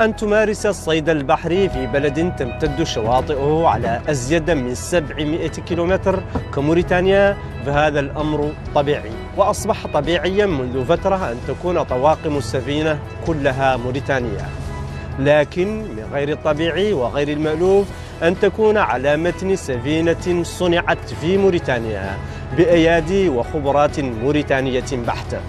أن تمارس الصيد البحري في بلد تمتد شواطئه على أزيد من 700 كيلومتر كموريتانيا فهذا الأمر طبيعي. وأصبح طبيعيا منذ فترة أن تكون طواقم السفينة كلها موريتانية. لكن من غير الطبيعي وغير المألوف أن تكون على متن سفينة صنعت في موريتانيا بأيادي وخبرات موريتانية بحتة.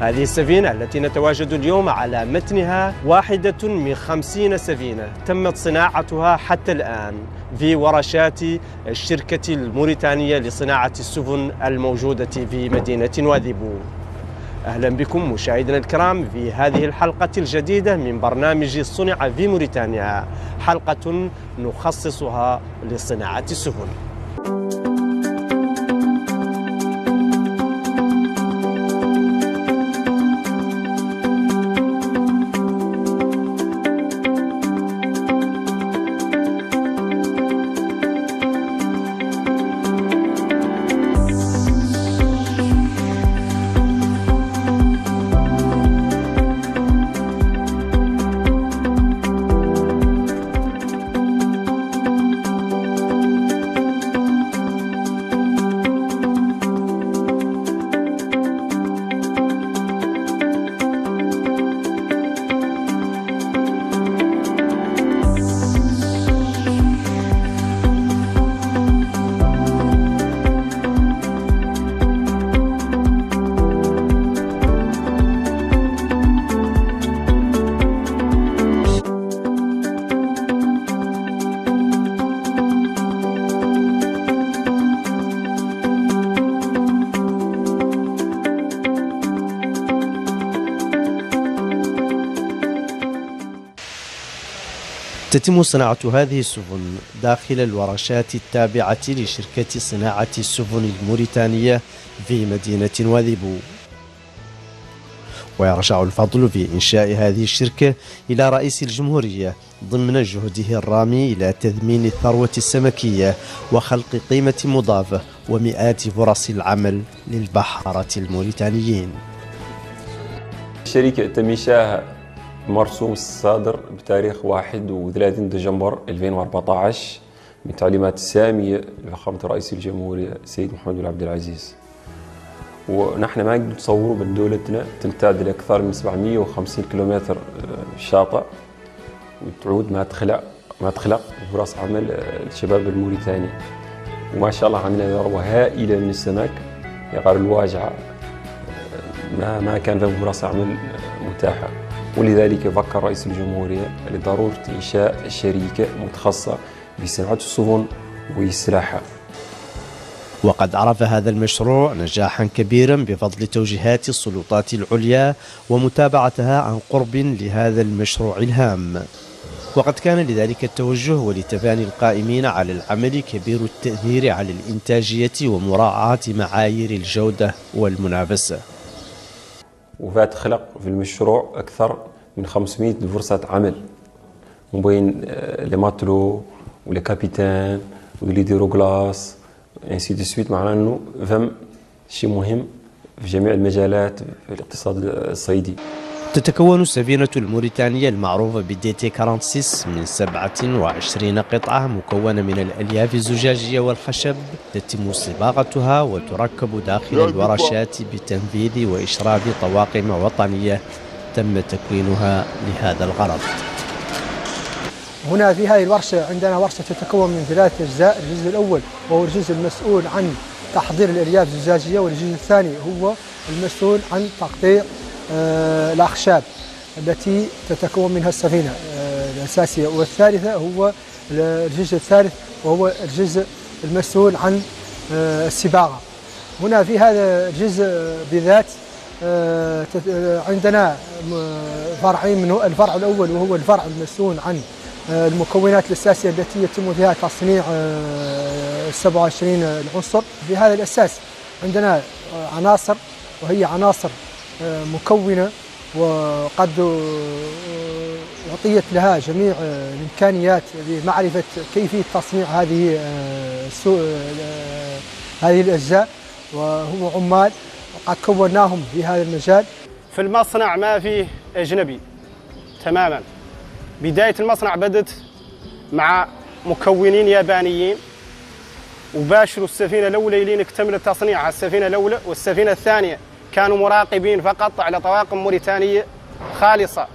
هذه السفينة التي نتواجد اليوم على متنها واحدة من خمسين سفينة. تمت صناعتها حتى الآن في ورشات الشركة الموريتانية لصناعة السفن الموجودة في مدينة واذيبو. أهلا بكم مشاهدينا الكرام في هذه الحلقة الجديدة من برنامج صنع في موريتانيا حلقة نخصصها لصناعة السفن. تتم صناعة هذه السفن داخل الورشات التابعة لشركة صناعة السفن الموريتانية في مدينة واذيبو. ويرجع الفضل في إنشاء هذه الشركة إلى رئيس الجمهورية ضمن جهده الرامي إلى تثمين الثروة السمكية وخلق قيمة مضافة ومئات فرص العمل للبحارة الموريتانيين. شركة تميشاه مرسوم الصادر بتاريخ 31 دجنبر 2014 من تعليمات السامية لفخامة رئيس الجمهورية السيد محمد بن عبد العزيز. ونحن ما نتصوروا بأن دولتنا تمتد لأكثر من 750 كيلومتر شاطئ. وتعود ما تخلق ما تخلق فرص عمل الشباب الموريتاني. وما شاء الله عندنا ذروة هائلة من السمك يقال الواجعة ما ما كان فيها فرص عمل متاحة. ولذلك فكر رئيس الجمهورية لضرورة إنشاء شركة متخصصة بصناعة السفن وإصلاحها وقد عرف هذا المشروع نجاحا كبيرا بفضل توجيهات السلطات العليا ومتابعتها عن قرب لهذا المشروع الهام. وقد كان لذلك التوجه ولتفاني القائمين على العمل كبير التأثير على الإنتاجية ومراعاة معايير الجودة والمنافسة. وفات خلق في المشروع أكثر من 500 فرصة عمل. بين les matelots و les capitaines ولي ديرو classe ainsi de suite. معناه إنه فهم شيء مهم في جميع المجالات في الاقتصاد الصيدي. تتكون السفينة الموريتانية المعروفة ب DT 46 من 27 قطعة مكونة من الألياف الزجاجية والخشب تتم صباغتها وتركب داخل الورشات بتنفيذ وإشراف طواقم وطنية تم تكوينها لهذا الغرض. هنا في هذه الورشة عندنا ورشة تتكون من ثلاث أجزاء الجزء الأول وهو الجزء المسؤول عن تحضير الألياف الزجاجية والجزء الثاني هو المسؤول عن تقطيع الأخشاب التي تتكون منها السفينة. آه، الأساسية. والثالثة هو الجزء الثالث وهو الجزء المسؤول عن آه، الصباغة هنا في هذا الجزء بالذات عندنا فرعين منه الفرع الأول وهو الفرع المسؤول عن المكونات الأساسية التي يتم فيها تصنيع 27 العنصر. في هذا الأساس عندنا عناصر وهي عناصر مكونة وقد أعطيت لها جميع الإمكانيات لمعرفة كيفية تصنيع هذه هذه الأجزاء. وهم عمال قد كوناهم في هذا المجال. في المصنع ما فيه أجنبي تماما. بداية المصنع بدت مع مكونين يابانيين. وباشروا السفينة الأولى لين اكتمل تصنيع على السفينة الأولى والسفينة الثانية. كانوا مراقبين فقط على طواقم موريتانية خالصة.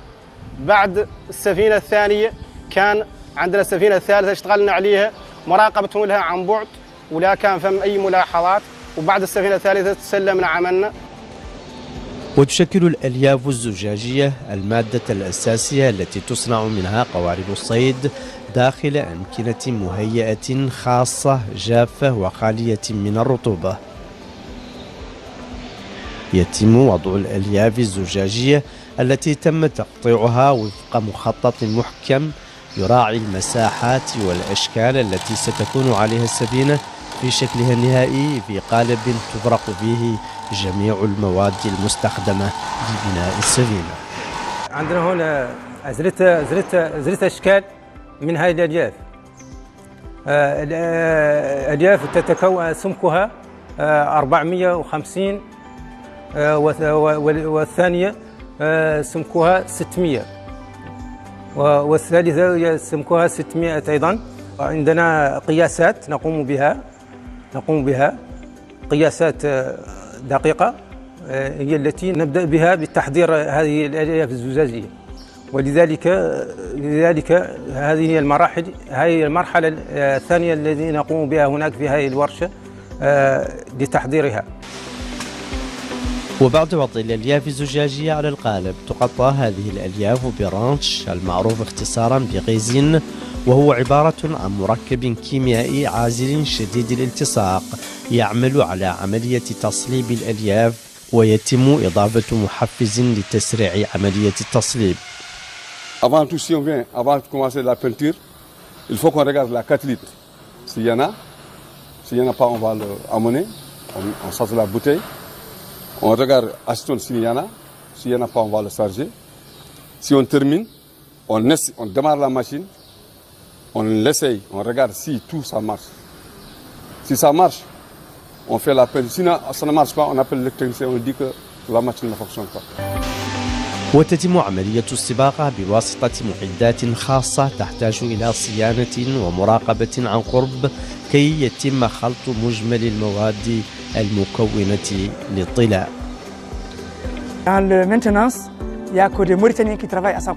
بعد السفينة الثانية كان عندنا السفينة الثالثة اشتغلنا عليها مراقبة لها عن بعد ولا كان فهم أي ملاحظات. وبعد السفينة الثالثة تسلمنا عملنا. وتشكل الألياف الزجاجية المادة الأساسية التي تصنع منها قوارب الصيد داخل أمكنة مهيئة خاصة جافة وخالية من الرطوبة. يتم وضع الألياف الزجاجية التي تم تقطيعها وفق مخطط محكم يراعي المساحات والأشكال التي ستكون عليها السفينة في شكلها النهائي في قالب تفرق فيه جميع المواد المستخدمة لبناء السفينة. عندنا هنا زرت زرت زرت أشكال من هذه الألياف. آه، الألياف تتكون سمكها 450 آه، والثانية آه، سمكها 600 والثالثة سمكها 600 أيضا. عندنا قياسات نقوم بها نقوم بها. قياسات آه، دقيقة آه، هي التي نبدأ بها بتحضير هذه الألياف الزجاجية. ولذلك لذلك هذه هي المراحل هذه المرحلة الثانية التي نقوم بها هناك في هذه الورشة لتحضيرها. وبعد وضع الألياف الزجاجية على القالب تقطع هذه الألياف برانش المعروف اختصارا بغيزين وهو عبارة عن مركب كيميائي عازل شديد الالتصاق يعمل على عملية تصليب الألياف ويتم إضافة محفز لتسريع عملية التصليب Avant tout, si on vient, avant de commencer la peinture, il faut qu'on regarde la 4 litres. S'il y en a, s'il n'y en a pas, on va l'amener, on, on charge la bouteille, On regarde acetone s'il y en a. S'il n'y en a pas, on va le charger. Si on termine, on, on démarre la machine, on l'essaye, on regarde si tout ça marche. Si ça marche, on fait l'appel. Sinon, ça ne marche pas, on appelle le technicien, on dit que la machine ne fonctionne pas. وتتم عملية السباقة بواسطة معدات خاصة تحتاج إلى صيانة ومراقبة عن قرب كي يتم خلط مجمل المواد المكونة للطلاء Dans le maintenance, il n'y a que des Mauritaniens qui travaillent à 100%.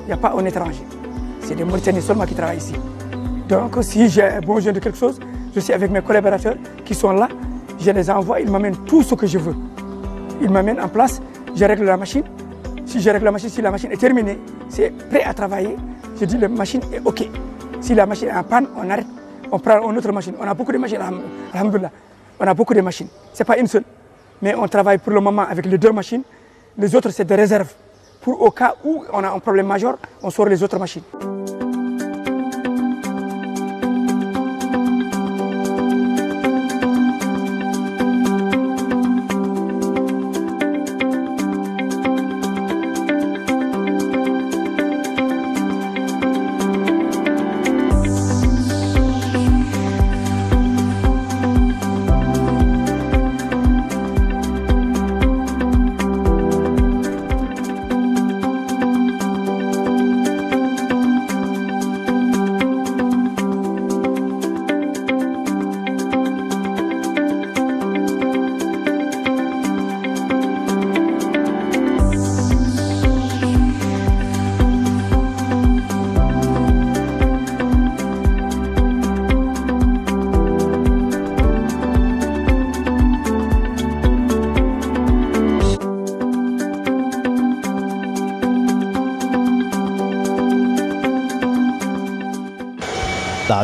Il n'y a pas un étranger. C'est des Mauritaniens seulement qui travaillent ici. Donc si j'ai besoin de quelque chose, je suis avec mes collaborateurs qui sont là, je les envoie, ils m'amènent tout ce que je veux. Ils m'amènent en place, je règle la machine. Si je la machine, si la machine est terminée, c'est prêt à travailler, je dis la machine est OK. Si la machine est en panne, on arrête, on prend une autre machine. On a beaucoup de machines, alhamdoulilah. On a beaucoup de machines. Ce n'est pas une seule. Mais on travaille pour le moment avec les deux machines. Les autres, c'est des réserves. Pour au cas où on a un problème majeur, on sort les autres machines.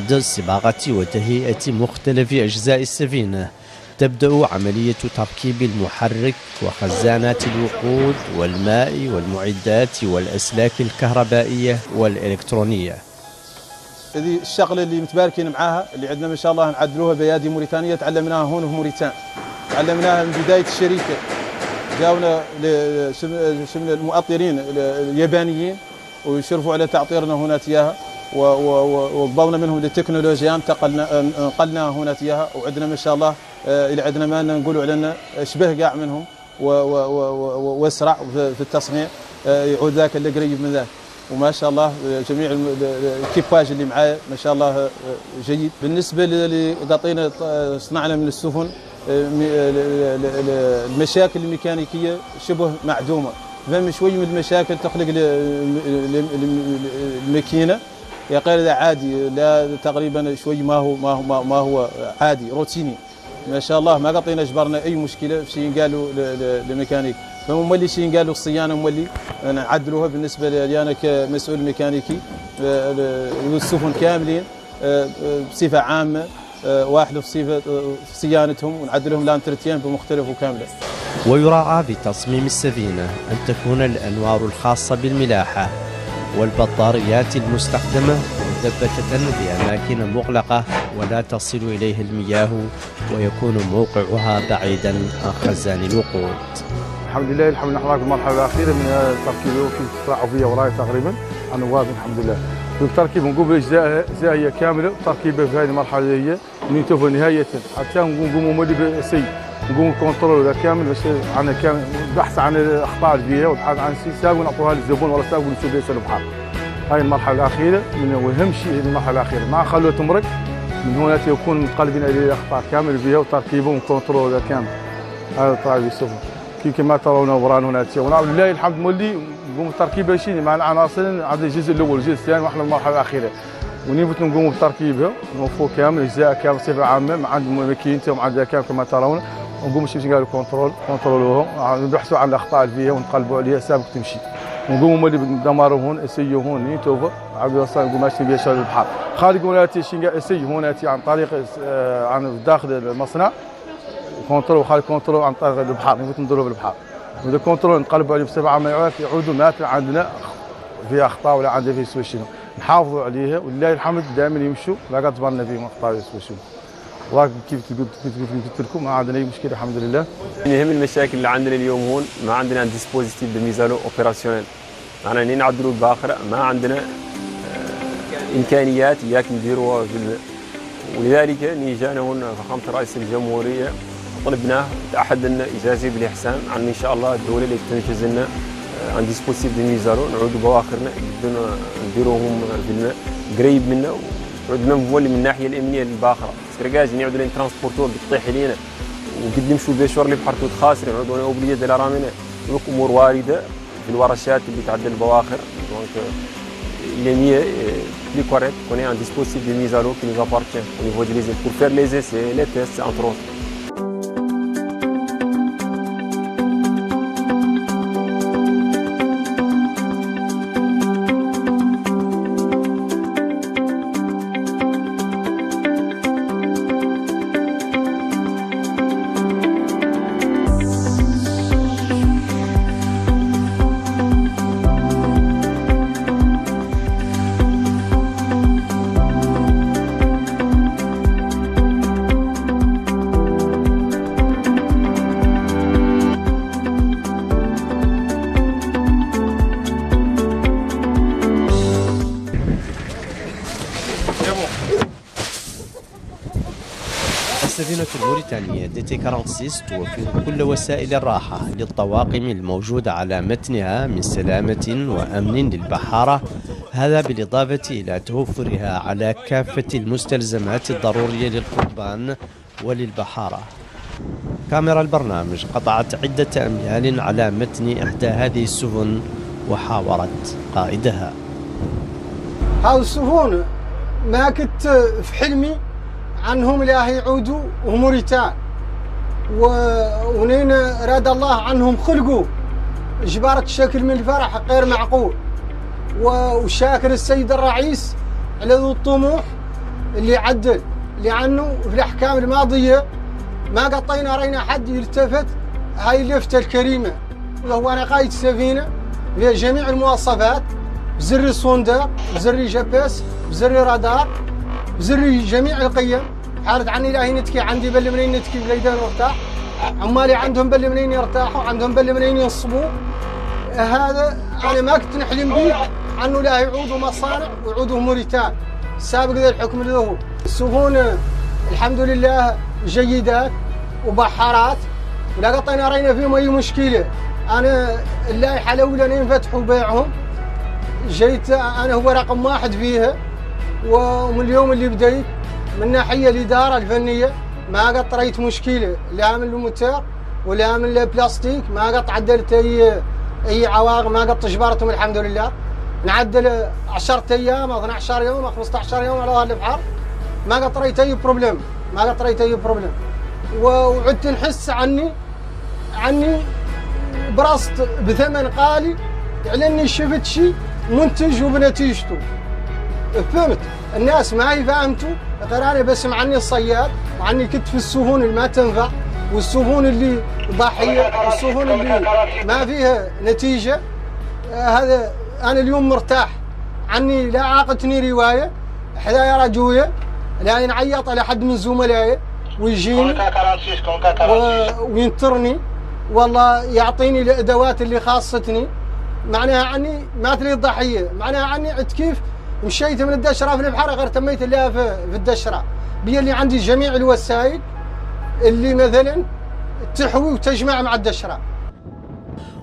بعد الصباغة وتهيئة مختلف أجزاء السفينة. تبدأ عملية تركيب المحرك وخزانات الوقود والماء والمعدات والأسلاك الكهربائية والإلكترونية. هذه الشغلة اللي متباركين معاها اللي عندنا ما شاء الله نعدلوها بايادي موريتانية تعلمناها هون في موريتان. تعلمناها من بداية الشركة. جاونا ل- شم- شم- المؤطرين اليابانيين ويشرفوا على تعطيرنا هنا و- وقبلنا منهم للتكنولوجيا انتقلنا انقلنا هنا اياها وعندنا ما شاء الله آه، اللي عندنا ما نقولوا علينا شبه كاع منهم واسرع في التصنيع آه، يعود ذاك اللي قريب من ذاك وما شاء الله جميع الاكيباج اللي معاه ما شاء الله جيد بالنسبة اللي قاطينا صنعنا من السفن المشاكل الميكانيكيه شبه معدومه فهم شوي من المشاكل تخلق الماكينه يا غير عادي لا تقريبا شوي ما هو ما هو ما- هو عادي روتيني. ما شاء الله ما قطينا جبرنا أي مشكلة في شيء قالوا للميكانيك فهم مولي شيء قالوا الصيانة مولي نعدلوها بالنسبة لي أنا كمسؤول ميكانيكي آه، ال- السفن كاملين آه، بصفة عامة آه، واحد في صفة آه، في صيانتهم ونعدلهم لانترتيان بمختلف وكامله ويراعى في تصميم السفينة أن تكون الأنوار الخاصة بالملاحة. والبطاريات المستخدمة مثبتة بأماكن مغلقة ولا تصل إليه المياه ويكون موقعها بعيدا عن خزان الوقود. الحمد لله الحمد لله. حضرتك المرحله الاخيره من التركيب كنت تطلعوا فيها وراي تقريبا. أنا واقف الحمد لله. بالتركيب نقوم باجزاء إجزاء هي كاملة. تركيبها في هذه المرحلة هي من نهاية حتى نقوم مولي بسي نقوم كونترول كامل باش عن كامل بحث عن الاخطاء اللي وبحث عن ساق ونعطوها للزبون ولا ساق ونشوف بيس البحر. هاي المرحلة الأخيرة من واهم شيء المرحلة الأخيرة. مع خلوه تمرق من هنا يكون متقلبين على الاخطاء كامل فيها وتركيبه وكونترول كامل. هذا طالب السفن كي كما ترون وران هنا ولله الحمد مولي نقوم بتركيبها شيء. مع العناصر عاد الجزء الأول والجزء الثاني وإحنا المرحلة الأخيرة. ونبت نقوم بتركيبها. نوفوا كامل أجزاء كامل بصفة عامة عند ماكينته ومع كامل كما ترون. ونقوم بشي قالوا كنترول كنترولوهم نبحثوا عن الأخطاء اللي فيها ونقلبوا عليها سابق تمشي. ونقوموا مولي بدماروا هون إسيو هون نيتوفا عاد يوصل نقوم ماشي بها شغل البحر. خارج هنا شي اسي هون عن طريق آه، عن داخل المصنع. كونترول خارج كونترول عن طريق البحر. نبغى نديروا بالبحر. واذا كونترول نقلبوا عليه بسبعه عام يعرف يعودوا ما في عندنا. في أخطاء ولا عندنا في سوى شنو نحافظوا عليها. ولله الحمد دائما يمشوا. لا قد تبرنا فيهم أخطاء سوى شنو والله كيف قلت لكم؟ ما عندنا أي مشكلة الحمد لله. من أهم المشاكل اللي عندنا اليوم هون ما عندنا dispositif de mise à l'eau opérationnel معنا نين نعدلوا الباخرة ما عندنا آه، إمكانيات ياك نديروها في ال- ولذلك ني جانا هون فخامه رئيس الجمهورية طلبناه احد لنا إجازة بالإحسان عن إن شاء الله الدولة اللي تنجز لنا ان ديسبوزيتيف دو ميزالو نعودوا بواخرنا نديروهم في الماء قريب منا. ميم مولي من الناحية الأمنية للباخرة. سكركاج نعودوا لين ترانسبورتور بتطيح علينا وقد نمشوا بشور اللي بحر توت خاسر نعودوا أنا اوبليي ديال رامينا هناك أمور واردة في الورشات اللي تعدل البواخر. دونك il est mieux plus correct qu'on ait un dispositif de mise à l'eau qui nous appartient. Au niveau des essais. Pour faire les. الموريتانية دي تي 46 توفر كل وسائل الراحة للطواقم الموجودة على متنها من سلامة وأمن للبحارة. هذا بالإضافة إلى توفرها على كافة المستلزمات الضرورية للقضبان وللبحارة. كاميرا البرنامج قطعت عدة أميال على متن إحدى هذه السفن وحاورت قائدها. هاو السفن؟ ما كنت في حلمي؟ عنهم لا يعودوا وموريتان. ونين راد الله عنهم خلقوا جبارة الشكل من الفرح غير معقول. وشاكر السيد الرئيس على ذو الطموح اللي عدل. لأنه في الأحكام الماضية ما قطينا رينا حد يلتفت هاي اللفتة الكريمة. وهو أنا قايد سفينة فيها جميع المواصفات. بزر صندوق بزر جي بي إس بزر رادار بزر جميع القيم. حالة عني لاهي نتكي عندي بل منين نتكي؟ بليدان مرتاح عمالي عندهم بل منين يرتاحوا؟ عندهم بل منين ينصبوا؟ هذا أنا ما كنت نحلم به عنه لا يعودوا مصانع ويعودوا موريتان. سابق ذا الحكم له السفن الحمد لله جيدات وبحارات. ولا قطينا رينا فيهم أي مشكلة. أنا اللائحة الأولى ينفتحوا بيعهم. جيت أنا هو رقم واحد فيها. ومن اليوم اللي بديت من ناحية الإدارة الفنية ما قد مشكلة لا من الموتور ولا من البلاستيك ما قد عدلت اي أي عواقب ما قد تجبرتهم الحمد لله. نعدل 10 أيام أو 12 يوم أو 15 يوم على هذا البحر. ما قد اي problème ما قد اي problème وعدت نحس عني عني برصت بثمن غالي على إني شفت شيء منتج وبنتيجته. فهمت الناس ما يفهمتوا غير أنا بسمع عني الصياد وعني كنت في السفن اللي ما تنفع والسفن اللي ضحية والسفن اللي ما فيها نتيجة. هذا أنا اليوم مرتاح. عني لا عاقتني رواية حذايا رجويه لاني نعيط على حد من زملائي ويجيني وينطرني والله يعطيني الأدوات اللي خاصتني. معناها عني ما تريد الضحيه معناها عني عد كيف مشيت من الدشرة في البحر غير تميت لها في الدشرة. بي اللي عندي جميع الوسائل اللي مثلا تحوي وتجمع مع الدشرة.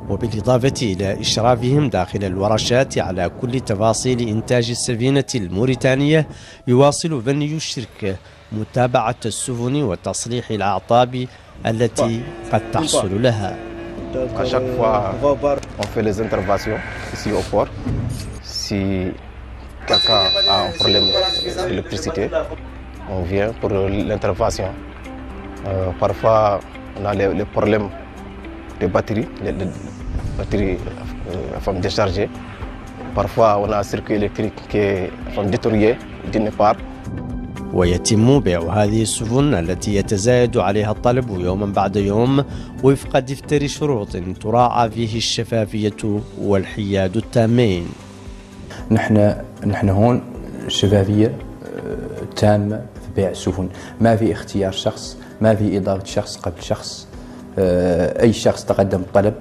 وبالإضافة إلى إشرافهم داخل الورشات على كل تفاصيل إنتاج السفينة الموريتانية يواصل بني الشركة متابعة السفن وتصليح الأعطاب التي قد تحصل لها. À chaque fois, on fait les interventions ici au port. Si quelqu'un a un problème d'électricité, on vient pour l'intervention. Euh, parfois, on a les, les, problèmes de batterie, les, les batteries euh, déchargées. Parfois, on a un circuit électrique qui est détruit d'une part. ويتم بيع هذه السفن التي يتزايد عليها الطلب يوما بعد يوم وفق دفتر شروط تراعى فيه الشفافية والحياد التامين نحن نحن هون شفافية تامة في بيع السفن. ما في اختيار شخص ما في إضافة شخص قبل شخص أي شخص تقدم الطلب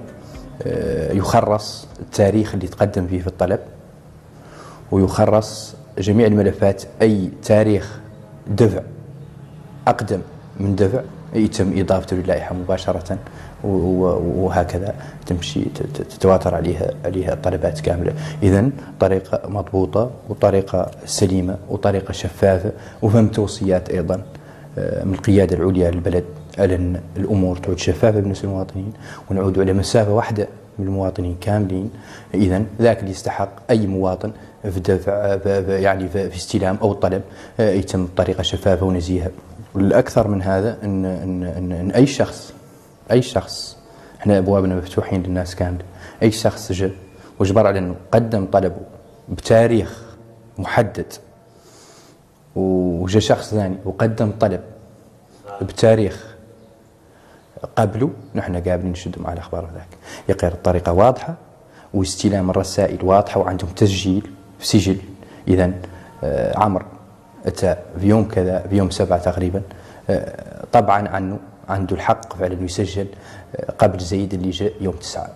يخرص التاريخ اللي تقدم فيه في الطلب ويخرص جميع الملفات أي تاريخ دفع أقدم من دفع يتم إضافته للائحة مباشرة. وهكذا تمشي تتواتر عليها عليها الطلبات كاملة إذا طريقة مضبوطة وطريقة سليمة وطريقة شفافة وفهم توصيات أيضا من القيادة العليا للبلد على أن الأمور تعود شفافة بالنسبة للمواطنين ونعود على مسافة واحدة من المواطنين كاملين إذا ذاك اللي يستحق أي مواطن في دفع يعني في استلام أو الطلب يتم بطريقه شفافة ونزيهة. والأكثر من هذا إن إن إن, إن أي شخص أي شخص إحنا أبوابنا مفتوحين للناس كامله، أي شخص جاء واجبر على انه قدم طلبه بتاريخ محدد. وجاء شخص ثاني وقدم طلب بتاريخ قبله نحن قابلين نشدهم على أخبار ذاك يقير الطريقة واضحة واستلام الرسائل واضحة وعندهم تسجيل في سجل. اذا عمر أتى في يوم كذا في يوم سبعة تقريبا. طبعا عنه عنده الحق فعلا يسجل قبل زيد اللي جاء يوم تسعة.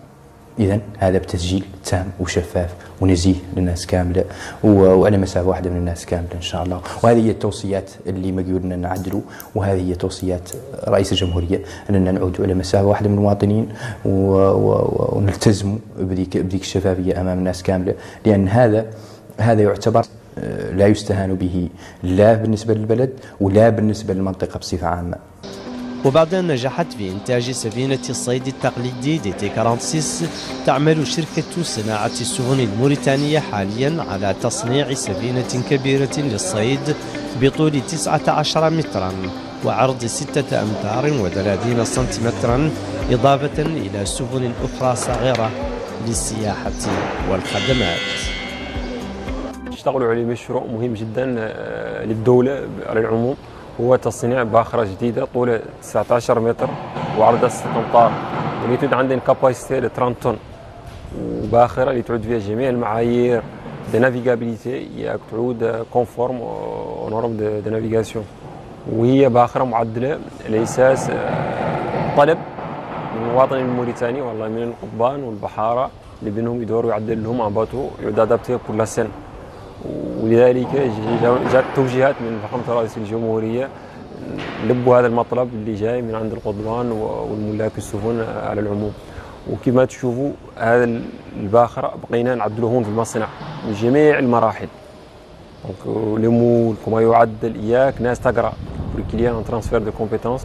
اذا هذا بتسجيل تام وشفاف ونزيه للناس كاملة وعلى مسافة واحدة من الناس كاملة إن شاء الله. وهذه هي التوصيات اللي مقولنا نعدلوا وهذه هي توصيات رئيس الجمهورية أننا نعود على مسافة واحدة من المواطنين ونلتزموا بذيك بذيك الشفافية أمام الناس كاملة. لأن هذا هذا يعتبر لا يستهان به لا بالنسبة للبلد ولا بالنسبة للمنطقة بصفة عامة. وبعد أن نجحت في إنتاج سفينة الصيد التقليدي دي تي 46 تعمل شركة صناعة السفن الموريتانية حاليا على تصنيع سفينة كبيرة للصيد بطول 19 مترا وعرض 6 أمتار و30 سنتيمترا إضافة إلى سفن أخرى صغيرة للسياحة والخدمات. اشتغلوا على مشروع مهم جدا للدولة على العموم. هو تصنيع باخرة جديدة طولها 19 متر وعرضها 6 أمتار واللي تعود عندنا capacité ل 30 طن وباخرة اللي تعود فيها جميع المعايير de navigabilité ياك تعود conforme aux normes de navigation. وهي باخرة معدلة لأساس طلب من المواطنين الموريتاني والله من القبطان والبحارة اللي بينهم يدوروا يعدل لهم un bateau يعود adapté pour senne ولذلك جاءت توجيهات من فخامة رئيس الجمهورية لبوا هذا المطلب اللي جاي من عند القبطان والملاك السفن على العموم. وكما تشوفوا هذا الباخرة بقينا نعدلوهم في المصنع من جميع المراحل. donc le moule كما يعدل إياك ناس تقرأ. Pour qu'il y ait un transfert de compétences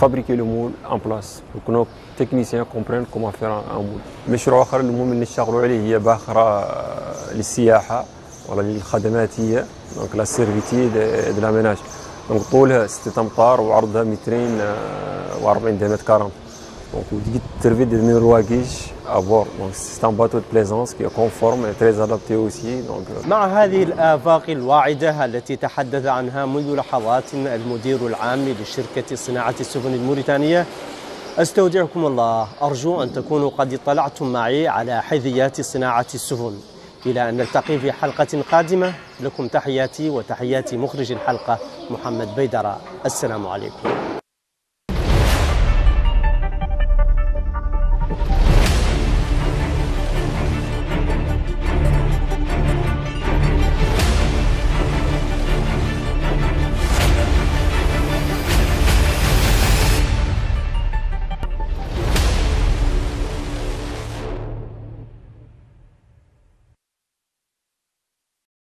fabriquer le moule en place pour que nos techniciens comprennent comment faire un moule. مشروع المهم اللي نشتغلوا عليه هي باخره للسياحة ولا للخدماتيه دونك لا سيرفيتي دو لا ميناج دونك طولها 6 أمتار وعرضها مترين و40 متر 40 Donc, vous dites servir des Norwagish à bord. Donc, c'est un bateau de plaisance qui est conforme et très adapté aussi. Donc, مع هذه الآفاق الواعدة التي تحدث عنها منذ لحظات المدير العام لشركة صناعة السفن الموريتانية أستودعكم الله. أرجو أن تكونوا قد اطلعتم معي على حيثيات صناعة السفن. إلى أن نلتقي في حلقة قادمة. لكم تحياتي وتحياتي مخرج الحلقة محمد بيدرة السلام عليكم.